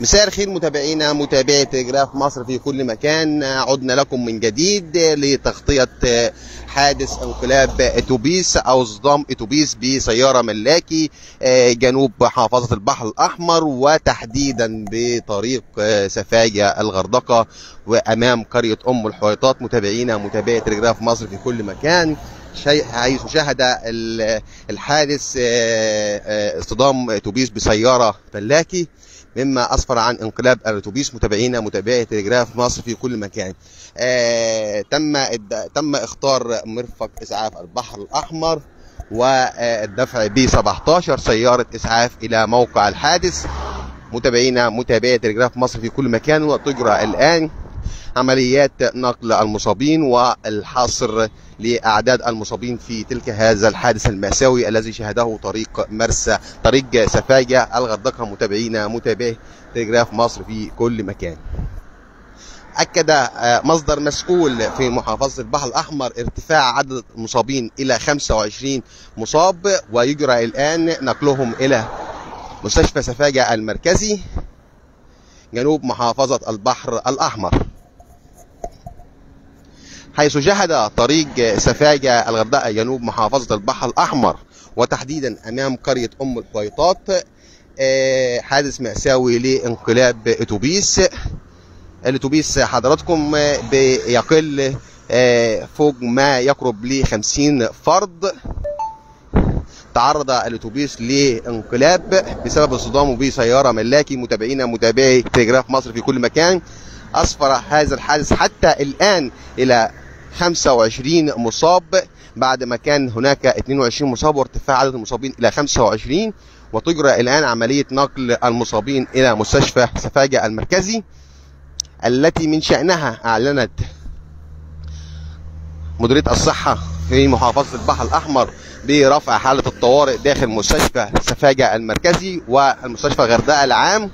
مساء الخير متابعينا متابعي تلجراف مصر في كل مكان. عدنا لكم من جديد لتغطية حادث انقلاب أتوبيس أو صدام أتوبيس بسيارة ملاكي جنوب محافظة البحر الأحمر وتحديدا بطريق سفاجة الغردقة وأمام قرية أم الحويطات. متابعينا متابعي تلجراف مصر في كل مكان حيث شهد الحادث اصطدام أتوبيس بسيارة ملاكي. مما أسفر عن انقلاب الاتوبيس متابعينا متابعي تلجراف مصر في كل مكان. آه تم تم اختار مرفق إسعاف البحر الأحمر والدفع ب 17 سيارة إسعاف إلى موقع الحادث. متابعينا متابعي تلجراف مصر في كل مكان وتجرى الآن عمليات نقل المصابين والحصر لأعداد المصابين في تلك هذا الحادث المأساوي الذي شهده طريق مرسى طريق سفاجة الغردقة. متابعينا متابعي تلجراف مصر في كل مكان. أكد مصدر مسؤول في محافظة البحر الأحمر ارتفاع عدد المصابين إلى 25 مصاب ويجرى الآن نقلهم إلى مستشفى سفاجة المركزي جنوب محافظة البحر الأحمر. حيث شهد طريق سفاجة الغردقة جنوب محافظة البحر الأحمر وتحديدا أمام قرية أم الحويطات حادث مأساوي لانقلاب أتوبيس. الأتوبيس حضراتكم بيقل فوق ما يقرب ل 50 فرد. تعرض الأتوبيس لانقلاب بسبب اصطدامه بسيارة ملاكي متابعينا متابعي تلجراف مصر في كل مكان. أسفر هذا الحادث حتى الآن إلى 25 مصاب. بعد ما كان هناك 22 مصاب وارتفاع عدد المصابين إلى 25 وتجرى الآن عملية نقل المصابين إلى مستشفى سفاجة المركزي التي من شأنها أعلنت مديرية الصحة في محافظة البحر الأحمر برفع حالة الطوارئ داخل مستشفى سفاجة المركزي والمستشفى الغردقه العام.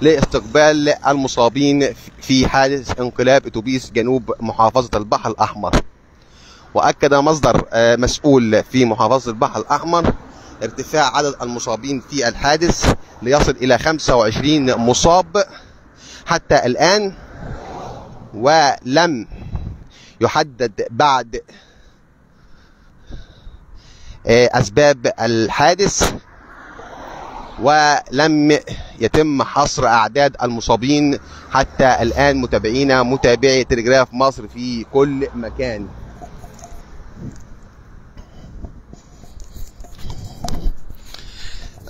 لاستقبال المصابين في حادث انقلاب اتوبيس جنوب محافظة البحر الأحمر. وأكد مصدر مسؤول في محافظة البحر الأحمر ارتفاع عدد المصابين في الحادث ليصل إلى 25 مصاب. حتى الآن ولم يحدد بعد أسباب الحادث ولم يتم حصر أعداد المصابين حتى الآن متابعينا متابعي تلجراف مصر في كل مكان.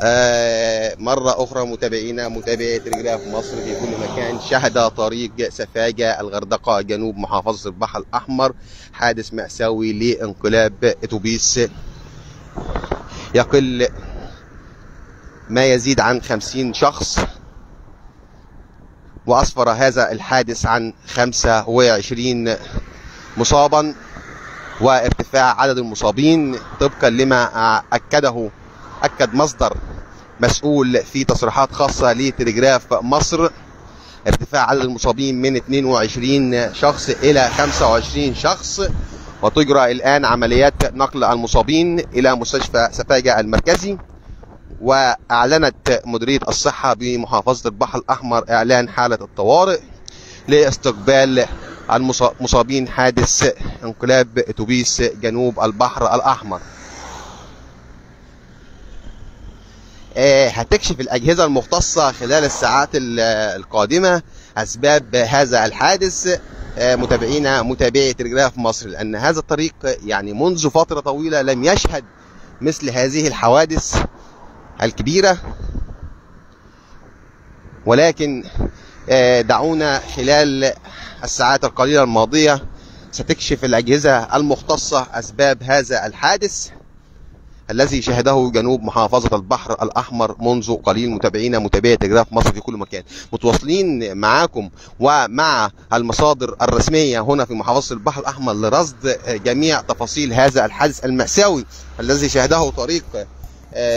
آه مرة أخرى متابعينا متابعي تلجراف مصر في كل مكان. شهد طريق سفاجة الغردقة جنوب محافظة البحر الأحمر حادث مأساوي لانقلاب أتوبيس يقل ما يزيد عن خمسين شخص وأسفر هذا الحادث عن خمسة وعشرين مصابا وارتفاع عدد المصابين طبقا لما أكده أكد مصدر مسؤول في تصريحات خاصة لتلجراف مصر. ارتفاع عدد المصابين من 22 شخص إلى 25 شخص وتجرى الآن عمليات نقل المصابين إلى مستشفى سفاجة المركزي. وأعلنت مديرية الصحة بمحافظة البحر الأحمر إعلان حالة الطوارئ لاستقبال المصابين حادث انقلاب أتوبيس جنوب البحر الأحمر. هتكشف الأجهزة المختصة خلال الساعات القادمة أسباب هذا الحادث. متابعينا متابعي تلجراف مصر لأن هذا الطريق يعني منذ فترة طويلة لم يشهد مثل هذه الحوادث. الكبيرة ولكن دعونا خلال الساعات القليلة الماضية ستكشف الأجهزة المختصة أسباب هذا الحادث الذي شهده جنوب محافظة البحر الأحمر منذ قليل متابعينا متابعي تلجراف مصر في كل مكان. متواصلين معاكم ومع المصادر الرسمية هنا في محافظة البحر الأحمر لرصد جميع تفاصيل هذا الحادث المأساوي الذي شهده طريق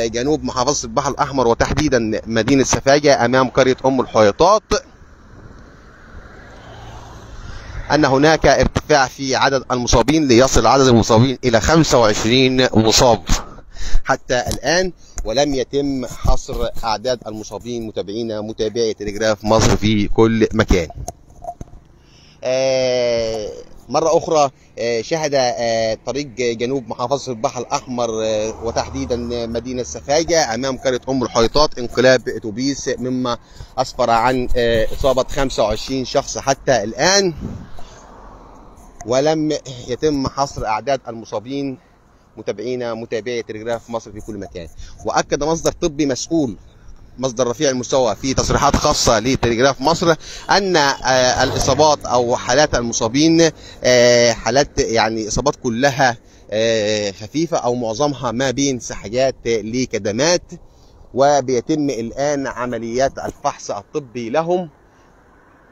جنوب محافظة البحر الأحمر وتحديدا مدينة سفاجة أمام قرية أم الحويطات أن هناك ارتفاع في عدد المصابين ليصل عدد المصابين إلى 25 مصاب. حتى الآن ولم يتم حصر أعداد المصابين متابعينا متابعي تلجراف مصر في كل مكان. آه، مرة أخرى آه، شهد آه، طريق جنوب محافظة البحر الأحمر آه، وتحديدا مدينة سفاجة أمام قرية أم الحيطات انقلاب أتوبيس مما أسفر عن إصابة 25 شخص حتى الآن. ولم يتم حصر أعداد المصابين متابعينا متابعي تلجراف مصر في كل مكان. وأكد مصدر طبي مسؤول مصدر رفيع المستوى في تصريحات خاصة لتلجراف مصر أن آه، الإصابات أو حالات المصابين آه، حالات يعني إصابات كلها آه، خفيفة أو معظمها ما بين سحجات لكدمات وبيتم الآن عمليات الفحص الطبي لهم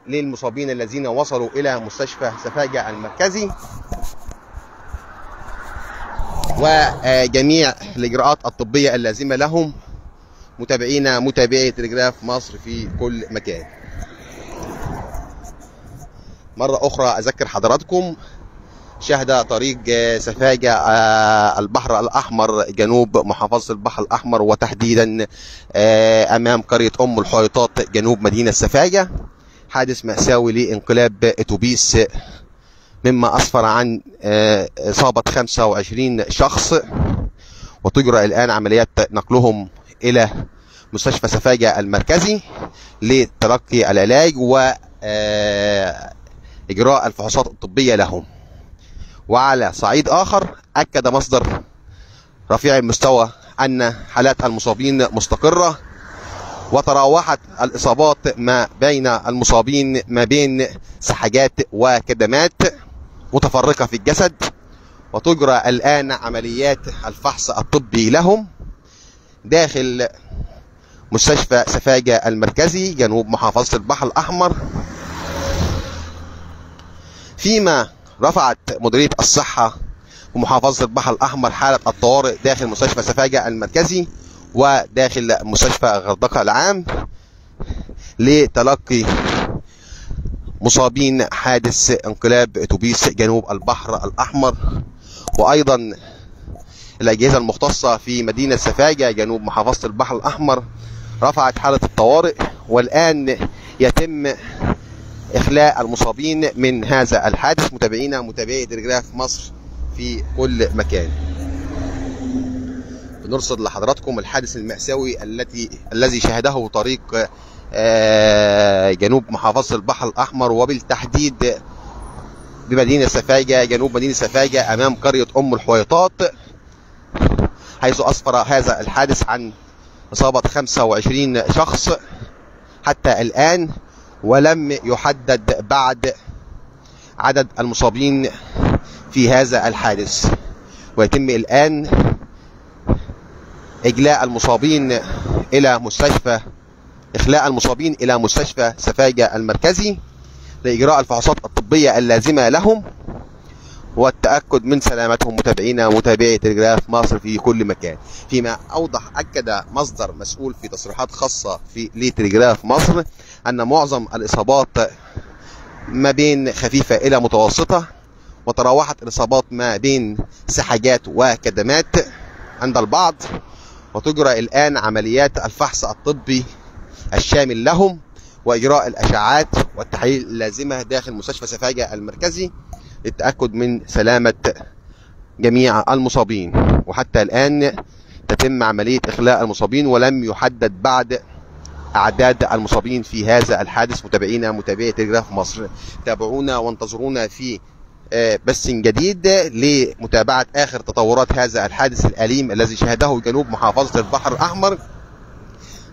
للمصابين الذين وصلوا إلى مستشفى سفاجة المركزي. وجميع الإجراءات الطبية اللازمة لهم متابعينا متابعي تلجراف مصر في كل مكان. مرة أخرى أذكر حضراتكم شهد طريق سفاجة آه، البحر الأحمر جنوب محافظة البحر الأحمر وتحديدا آه، أمام قرية أم الحيطات جنوب مدينة سفاجة. حادث مأساوي لانقلاب أتوبيس مما أسفر عن آه، إصابة 25 شخص. وتجرى الآن عمليات نقلهم إلى مستشفى سفاجة المركزي لتلقي العلاج و آه، إجراء الفحوصات الطبية لهم. وعلى صعيد آخر أكد مصدر رفيع المستوى أن حالات المصابين مستقرة وتراوحت الإصابات ما بين المصابين ما بين سحجات وكدمات متفرقة في الجسد وتجرى الآن عمليات الفحص الطبي لهم. داخل مستشفى سفاجة المركزي جنوب محافظة البحر الأحمر. فيما رفعت مديرية الصحة ومحافظة البحر الأحمر حالة الطوارئ داخل مستشفى سفاجة المركزي وداخل مستشفى غردقة العام لتلقي مصابين حادث انقلاب أتوبيس جنوب البحر الأحمر. وأيضا الأجهزة المختصة في مدينة سفاجة جنوب محافظة البحر الأحمر رفعت حالة الطوارئ والآن يتم إخلاء المصابين من هذا الحادث. متابعينا متابعي تلجراف مصر في كل مكان. بنرصد لحضراتكم الحادث المأساوي التي الذي شهده طريق آه، جنوب محافظة البحر الأحمر وبالتحديد بمدينة سفاجة جنوب مدينة سفاجة أمام قرية أم الحويطات حيث أسفر هذا الحادث عن إصابة 25 شخص حتى الآن ولم يحدد بعد عدد المصابين في هذا الحادث. ويتم الآن إجلاء المصابين إلى مستشفى إخلاء المصابين إلى مستشفى سفاجة المركزي لإجراء الفحوصات الطبية اللازمة لهم. والتأكد من سلامتهم متابعينا متابعي تلجراف مصر في كل مكان. فيما أوضح أكد مصدر مسؤول في تصريحات خاصة في لتلجراف مصر أن معظم الإصابات ما بين خفيفة إلى متوسطة وتراوحت الإصابات ما بين سحجات وكدمات عند البعض وتجرى الآن عمليات الفحص الطبي الشامل لهم وإجراء الأشعات والتحاليل اللازمة داخل مستشفى سفاجة المركزي. للتأكد من سلامة جميع المصابين. وحتى الآن تتم عملية إخلاء المصابين ولم يحدد بعد أعداد المصابين في هذا الحادث. متابعينا متابعي تلجراف مصر تابعونا وانتظرونا في آه، بث جديد لمتابعة آخر تطورات هذا الحادث الأليم الذي شهده جنوب محافظة البحر الأحمر.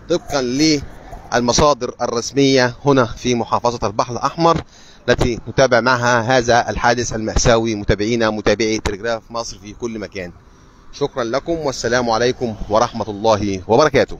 طبقا للمصادر الرسمية هنا في محافظة البحر الأحمر. التي نتابع معها هذا الحادث المأساوي متابعينا متابعي تلجراف مصر في كل مكان. شكرا لكم والسلام عليكم ورحمة الله وبركاته.